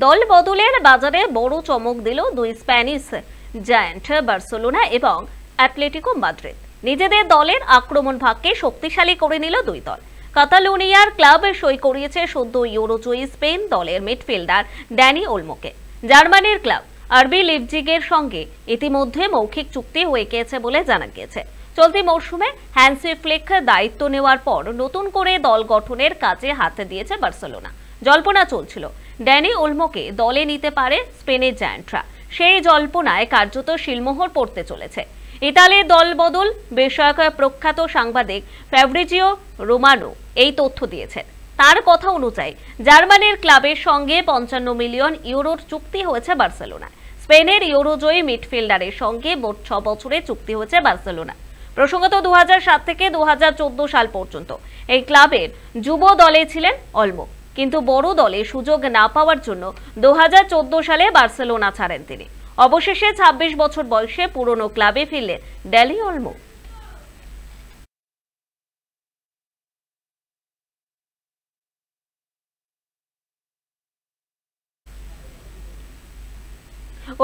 দল বদলের বাজারে বড় চমক দিল দুই স্প্যানিশ জায়ান্ট, বার্সেলোনা এবং অ্যাটলেটিকো মাদ্রিদ। নিজেদের দলের আক্রমণ ভাগকে শক্তিশালী করে নিল দুই দল। কাতালোনিয়ার ক্লাবে সই করিয়েছে সদ্য ইউরোজয়ী স্পেন দলের মিডফিল্ডার ড্যানি ওলমোকে। জার্মানির ক্লাব আরবি লিপজিগের সঙ্গে ইতিমধ্যে মৌখিক চুক্তি হয়ে গিয়েছে বলে জানা গিয়েছে। চলতি মৌসুমে হ্যান্সি ফ্লিক দায়িত্ব নেওয়ার পর নতুন করে দল গঠনের কাজে হাতে দিয়েছে বার্সেলোনা। জল্পনা চলছিল ড্যানি ওলমোকে দলে নিতে পারে স্পেনের জায়ান্টরা। সেই জল্পনায় কার্যত শিলমোহর পড়তে চলেছে। ইতালির দলবদল, বিষয়ক প্রখ্যাত সাংবাদিক ফ্যাব্রিজিও রোমানো এই তথ্য দিয়েছেন। তার কথা অনুযায়ী, জার্মানির ক্লাবের সঙ্গে পঞ্চান্ন মিলিয়ন ইউরোর চুক্তি হয়েছে বার্সেলোনায়। স্পেনের ইউরোজয়ী মিডফিল্ডারের সঙ্গে মোট ছ বছরে চুক্তি হয়েছে বার্সেলোনা। প্রসঙ্গত দু হাজার সাত থেকে দু হাজার চোদ্দ সাল পর্যন্ত এই ক্লাবের যুব দলে ছিলেন অলমো কিন্তু বড় দলে সুযোগ না পাওয়ার জন্য দু হাজার চোদ্দ সালে বার্সেলোনা ছাড়েন তিনি। অবশেষে ২৬ বছর বয়সে পুরনো ক্লাবে ফিরলেন ড্যালি অলমো।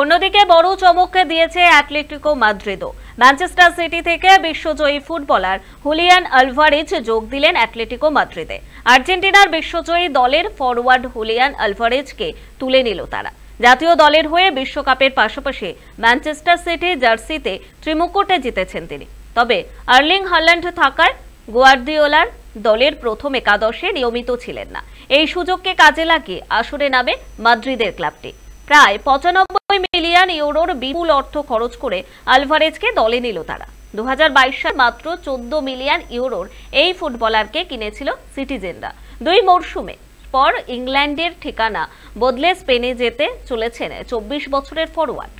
অন্যদিকে বড় চমককে দিয়েছে অ্যাটলেটিকো মাদ্রিদও। ম্যানচেস্টার সিটি থেকে বিশ্বজয়ী ফুটবলার হুলিয়ান আলভারেজ যোগ দিলেন অ্যাটলেটিকো মাদ্রিদে। আর্জেন্টিনার বিশ্বজয়ী দলের ফরওয়ার্ড হুলিয়ান আলভারেজকে তুলে নিল তারা। জাতীয় দলের হয়ে বিশ্বকাপের পাশাপাশি ম্যানচেস্টার সিটি জার্সিতে ত্রিমুকুটে জিতেছেন তিনি। তবে আর্লিং হাল্যান্ড থাকায় গুয়ার্দিওলার দলের প্রথম একাদশে নিয়মিত ছিলেন না। এই সুযোগকে কাজে লাগিয়ে আসরে নামে মাদ্রিদের ক্লাবটি। প্রায় পঁচানব্বই মিলিয়ন ইউরোর বিপুল অর্থ খরচ করে আলভারেজকে দলে নিল তারা। দু হাজার বাইশ সাল মাত্র চোদ্দ মিলিয়ন ইউরোর এই ফুটবলারকে কিনেছিল সিটিজেনরা। দুই মরশুমে পর ইংল্যান্ডের ঠিকানা বদলে স্পেনে যেতে চলেছেন চব্বিশ বছরের ফরওয়ার্ড